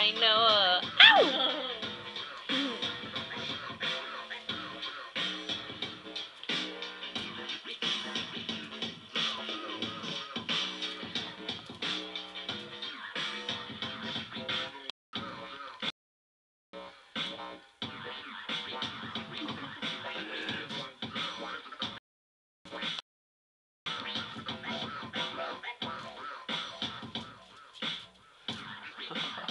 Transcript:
I know. Ow! Ha ha ha.